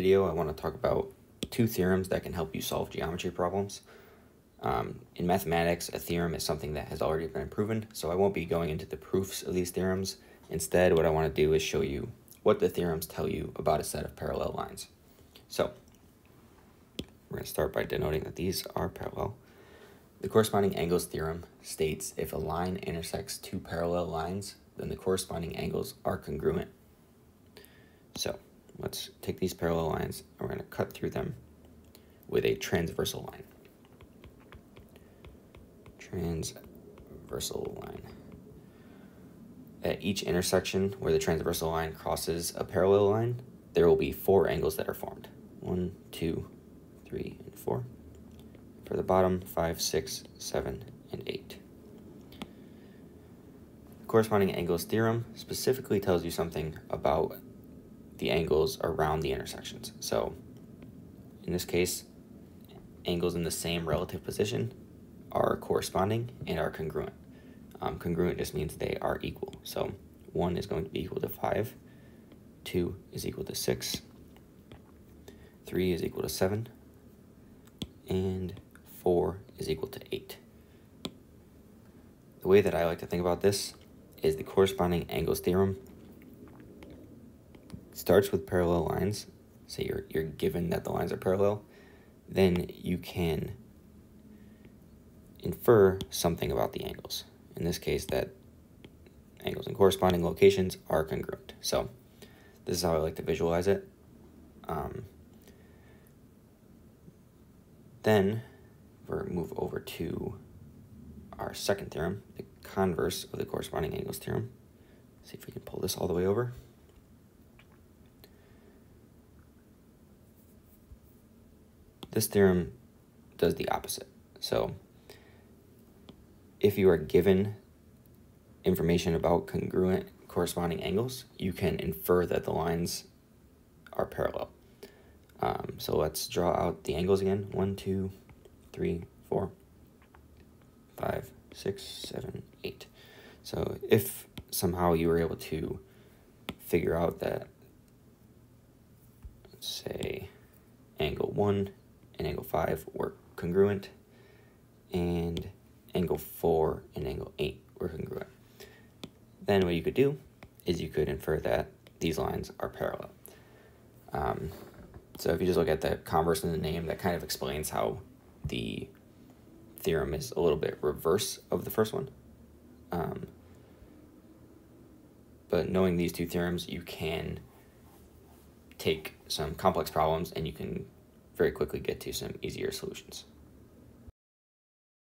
video, I want to talk about two theorems that can help you solve geometry problems. Um, in mathematics, a theorem is something that has already been proven, so I won't be going into the proofs of these theorems. Instead, what I want to do is show you what the theorems tell you about a set of parallel lines. So, we're going to start by denoting that these are parallel. The corresponding angles theorem states if a line intersects two parallel lines, then the corresponding angles are congruent. So, let's take these parallel lines and we're going to cut through them with a transversal line. Transversal line. At each intersection where the transversal line crosses a parallel line, there will be four angles that are formed. One, two, three, and four. For the bottom, five, six, seven, and eight. The corresponding angles theorem specifically tells you something about the angles around the intersections. So in this case, angles in the same relative position are corresponding and are congruent. Um, congruent just means they are equal. So 1 is going to be equal to 5, 2 is equal to 6, 3 is equal to 7, and 4 is equal to 8. The way that I like to think about this is the corresponding angles theorem starts with parallel lines. Say you're, you're given that the lines are parallel. Then you can infer something about the angles. In this case, that angles in corresponding locations are congruent. So this is how I like to visualize it. Um, then we move over to our second theorem, the converse of the corresponding angles theorem. See if we can pull this all the way over. This theorem does the opposite. So if you are given information about congruent corresponding angles, you can infer that the lines are parallel. Um, so let's draw out the angles again. One, two, three, four, five, six, seven, eight. So if somehow you were able to figure out that, say, angle 1 and angle 5 were congruent, and angle 4 and angle 8 were congruent. Then what you could do is you could infer that these lines are parallel. Um, so if you just look at the converse in the name, that kind of explains how the theorem is a little bit reverse of the first one. Um, but knowing these two theorems, you can take some complex problems and you can very quickly get to some easier solutions.